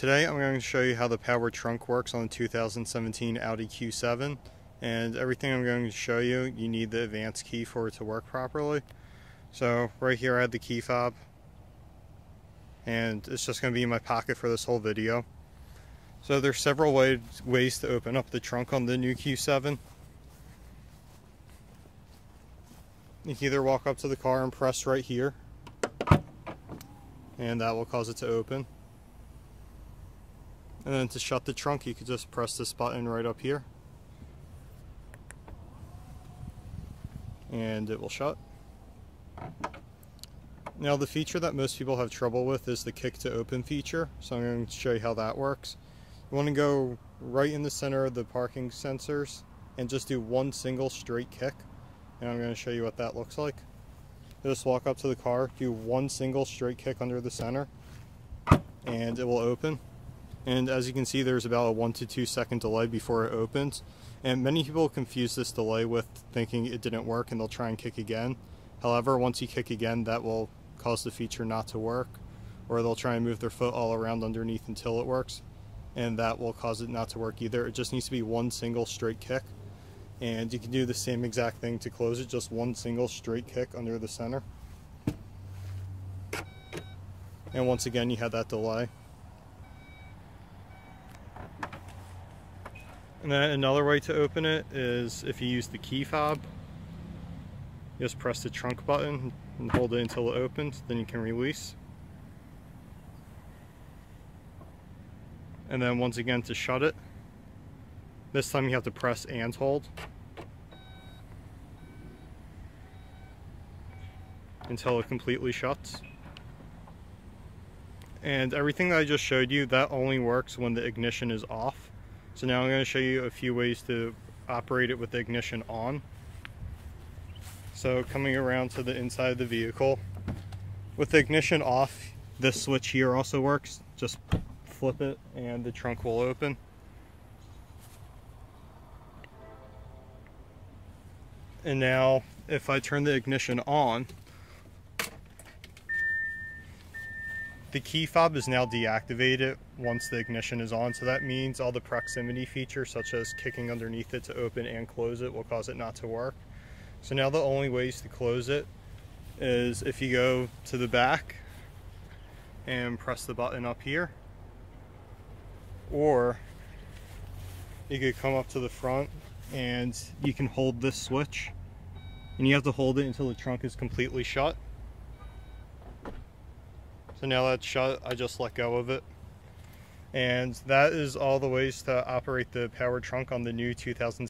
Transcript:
Today I'm going to show you how the power trunk works on the 2017 Audi Q7 and everything I'm going to show you you need the advanced key for it to work properly. So right here I have the key fob and it's just going to be in my pocket for this whole video. So there's several ways, ways to open up the trunk on the new Q7. You can either walk up to the car and press right here and that will cause it to open. And then to shut the trunk, you could just press this button right up here. And it will shut. Now the feature that most people have trouble with is the kick to open feature. So I'm going to show you how that works. You want to go right in the center of the parking sensors and just do one single straight kick. And I'm going to show you what that looks like. Just walk up to the car, do one single straight kick under the center, and it will open and as you can see there's about a one to two second delay before it opens. And many people confuse this delay with thinking it didn't work and they'll try and kick again. However once you kick again that will cause the feature not to work or they'll try and move their foot all around underneath until it works and that will cause it not to work either. It just needs to be one single straight kick and you can do the same exact thing to close it just one single straight kick under the center. And once again you have that delay And then another way to open it is if you use the key fob, just press the trunk button and hold it until it opens, then you can release. And then once again to shut it, this time you have to press and hold. Until it completely shuts. And everything that I just showed you, that only works when the ignition is off. So now I'm going to show you a few ways to operate it with the ignition on. So coming around to the inside of the vehicle, with the ignition off, this switch here also works. Just flip it and the trunk will open. And now if I turn the ignition on, The key fob is now deactivated once the ignition is on, so that means all the proximity features such as kicking underneath it to open and close it will cause it not to work. So now the only ways to close it is if you go to the back and press the button up here, or you could come up to the front and you can hold this switch and you have to hold it until the trunk is completely shut so now that's shut, I just let go of it. And that is all the ways to operate the power trunk on the new 2000